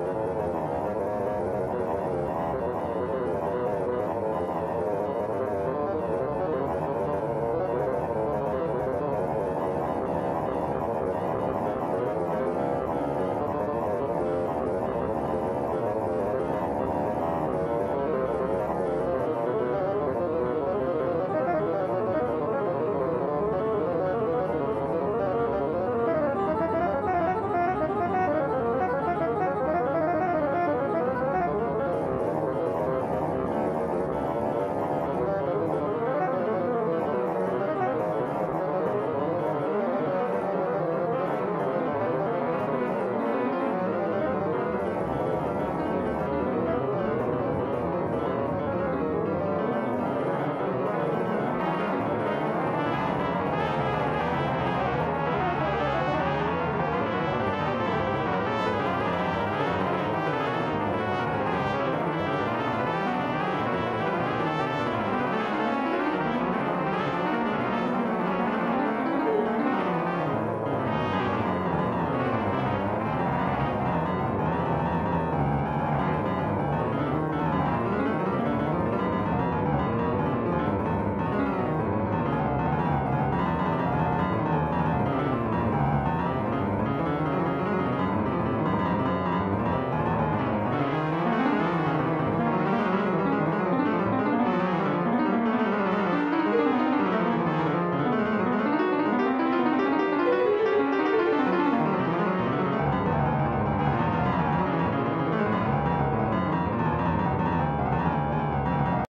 you.